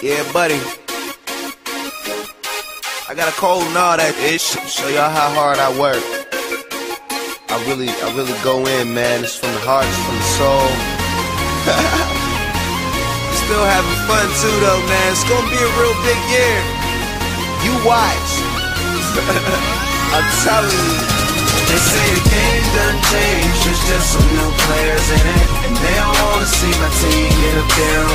Yeah, buddy. I got a cold and all that ish. Show y'all how hard I work. I really, I really go in, man. It's from the heart, it's from the soul. Still having fun too, though, man. It's gonna be a real big year. You watch. I'm telling you. They say the game done changed, there's just some new players in it And they all wanna see my team get up there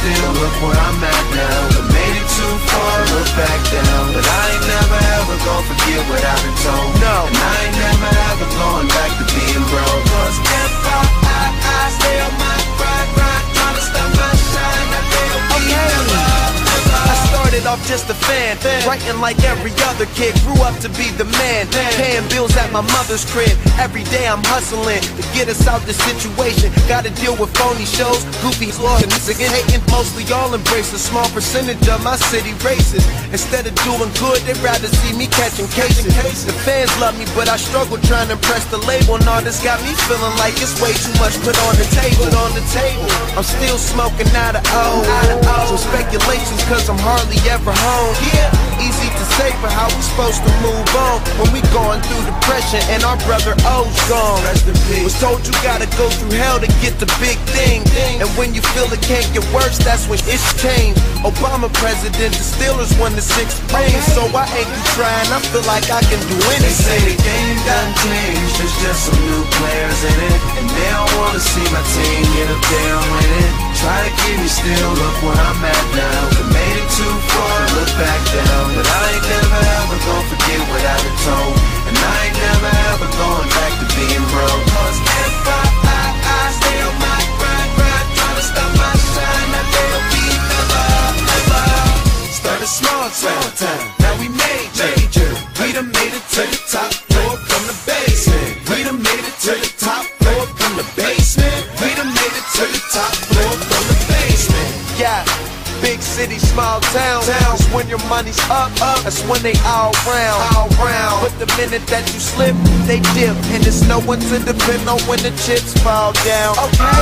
still, look where I'm at now. But made it too far, look back down. But I ain't never ever gonna forget what I've been told a fan, writing like every other kid. Grew up to be the man, paying bills at my mother's crib. Every day I'm hustling to get us out the situation. Gotta deal with phony shows, goofy lawyers again hating. Mostly all embrace a small percentage of my city races. Instead of doing good, they'd rather see me catching cases. The fans love me, but I struggle trying to impress the label. And all this got me feeling like it's way too much put on the table. On the table. I'm still smoking out of O. Some speculations, cause I'm hardly ever home. Yeah, easy to say, but how we supposed to move on when we going through depression and our brother O's gone? Was told you gotta go through hell to get the big thing. And when you feel it can't get worse, that's when it's changed. Obama president, the Steelers won the sixth ring, so I ain't you trying. I feel like I can do anything. They say the game done changed, there's just some new players in it And they don't wanna see my team get up there and win it Try to keep me still, look where I'm at now We made it too far, look back down But I ain't never ever gonna forget what I've told And I ain't never ever going back to being broke Cause if I, I, I stay on my grind, grind Trying to stop my shine, I will be never, ever Started small time, now we made major. We done made it to the top floor from the basement. We done made it to the top floor from the basement. We done made it to the top floor from the basement. Yeah. Big city, small town. Towns when your money's up, up. That's when they all round, all round. But the minute that you slip, they dip, and there's no one to depend on when the chips fall down. Okay.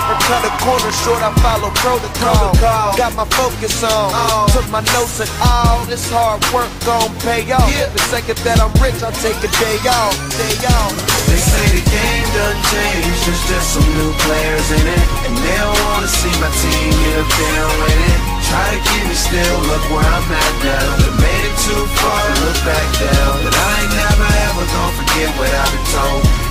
Never cut a corner short. I follow protocol. Got my focus on. Oh. Took my notes and all this hard work gon' pay off. The second that I'm rich, I take a day off, day off. They say the game done changed, there's just some new players in it And they don't wanna see my team get up there and win it Try to keep me still, look where I'm at now But made it too far, look back down But I ain't never ever gonna forget what I've been told